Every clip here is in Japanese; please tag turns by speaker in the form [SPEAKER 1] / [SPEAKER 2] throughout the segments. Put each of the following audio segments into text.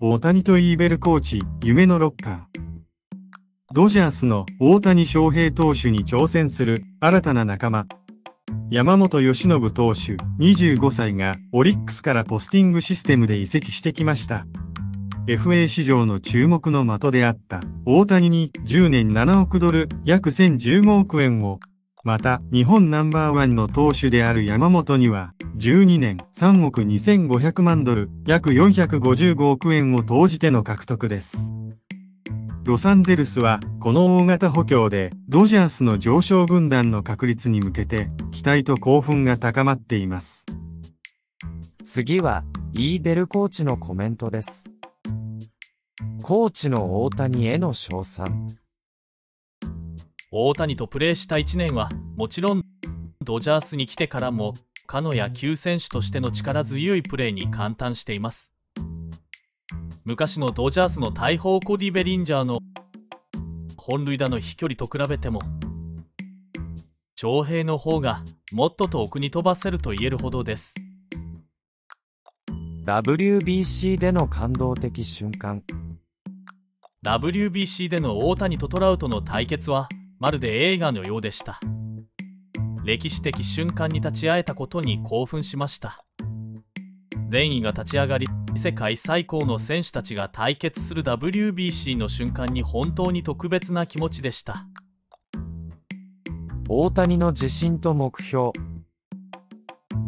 [SPEAKER 1] 大谷とイーベルコーチ、夢のロッカー。ドジャースの大谷翔平投手に挑戦する新たな仲間。山本由伸投手、25歳がオリックスからポスティングシステムで移籍してきました。FA 市場の注目の的であった大谷に10年7億ドル約1015億円をまた、日本ナンバーワンの投手である山本には、12年3億2500万ドル、約455億円を投じての獲得です。ロサンゼルスは、この大型補強で、ドジャースの上昇軍団の確立に向けて、期待と興奮が高まっています。
[SPEAKER 2] 次は、イーベルコーチのコメントです。コーチの大谷への称賛。
[SPEAKER 3] 大谷とプレーした1年はもちろんドジャースに来てからもかの野球選手としての力強いプレーに感嘆しています。昔のドジャースの大砲コディ・ベリンジャーの本塁打の飛距離と比べても翔平の方がもっと遠くに飛ばせると言えるほどです。
[SPEAKER 2] WBC での感動的瞬間。
[SPEAKER 3] WBC での大谷とトラウトの対決はまるで映画のようでした。歴史的瞬間に立ち会えたことに興奮しました。善意が立ち上がり世界最高の選手たちが対決する WBC の瞬間に本当に特別な気持ちでした。
[SPEAKER 2] 大谷の自信と目標。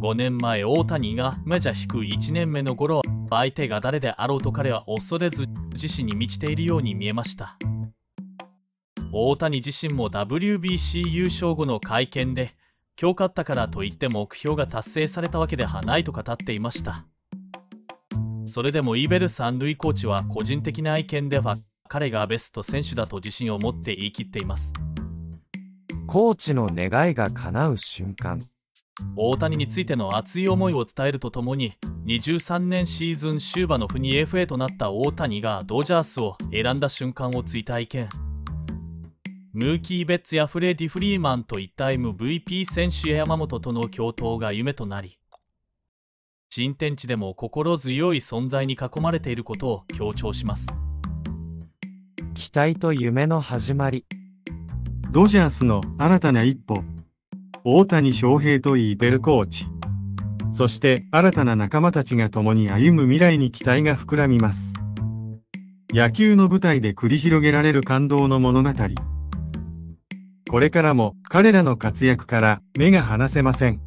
[SPEAKER 3] 5年前大谷がメジャー引く1年目の頃相手が誰であろうと彼は恐れず自身に満ちているように見えました大谷自身も WBC 優勝後の会見で、今日勝ったからといって目標が達成されたわけではないと語っていました。それでもイーベル三塁コーチは個人的な意見では彼がベスト選手だと自信を持って言い切っています。
[SPEAKER 2] コーチの願いが叶う瞬間。
[SPEAKER 3] 大谷についての熱い思いを伝えるとともに、23年シーズン終盤のフに FA となった大谷がドジャースを選んだ瞬間を追体験。ムーキー・ベッツやフレディ・フリーマンといった MVP 選手や山本との共闘が夢となり、新天地でも心強い存在に囲まれていることを強調します。
[SPEAKER 2] 期待と夢の始まり。
[SPEAKER 1] ドジャースの新たな一歩。大谷翔平とイーベルコーチ。そして新たな仲間たちが共に歩む未来に期待が膨らみます。野球の舞台で繰り広げられる感動の物語。これからも彼らの活躍から目が離せません。